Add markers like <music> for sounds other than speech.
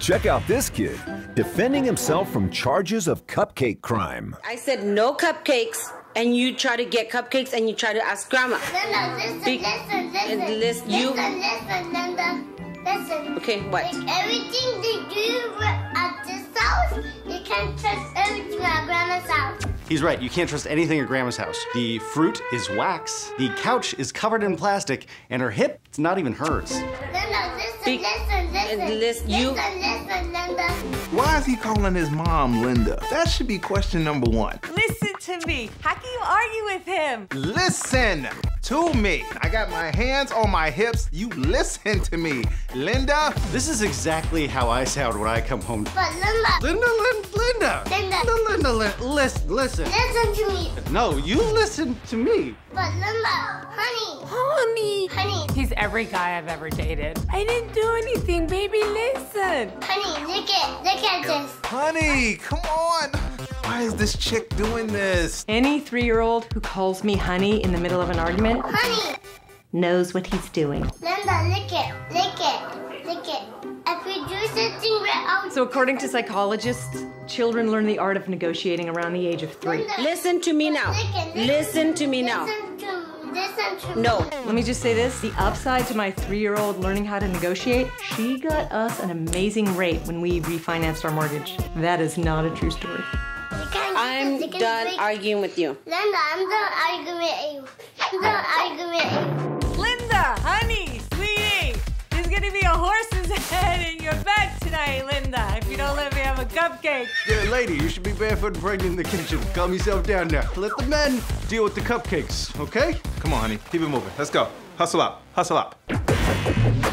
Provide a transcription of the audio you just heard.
Check out this kid defending himself from charges of cupcake crime. I said no cupcakes, and you try to get cupcakes, and you try to ask grandma. Linda, listen, Be- listen, listen. and listen, you- Listen, listen, Linda. Listen. Okay, what? Like everything they do at this house, you can't trust everything at grandma's house. He's right, you can't trust anything at Grandma's house. The fruit is wax, the couch is covered in plastic, and her hip, it's not even hers. Linda, listen, Be- listen, listen. and listen, you- Listen, listen. Why is he calling his mom Linda? That should be question number one. Listen to me. How can you argue with him? Listen to me. I got my hands on my hips. You listen to me. Linda. This is exactly how I sound when I come home. But Linda, Linda, Linda, Linda. Linda. Linda, Linda, Linda, listen, listen. listen to me. No, you listen to me. But Linda, honey, Honey. honey, He's every guy I've ever dated. I didn't do anything, baby. Listen. honey, look at, look at this. Honey, come on. Why is this chick doing this? Any three year old who calls me honey in the middle of an argument Honey, knows what he's doing. Linda, look it, look it, look it. If we do something right, I'll So, according to psychologists, children learn the art of negotiating around the age of three. Linda, Listen to me now. Listen, Listen to me now. Listen to, listen No. Let me just say this the upside to my three year old learning how to negotiate, she got us an amazing rate when we refinanced our mortgage. That is not a true story. I'm done speak- arguing with you. Linda, I'm done arguing with you. I'm done arguing with you. Linda, honey, sweetie. There's gonna be a horse's <laughs> head in your bed tonight, Linda, if you don't let me have a cupcake. Yeah, lady, you should be barefoot and pregnant in the kitchen. Calm yourself down now. Let the men deal with the cupcakes, okay? Come on, honey. Keep it moving. Let's go. Hustle up. Hustle up.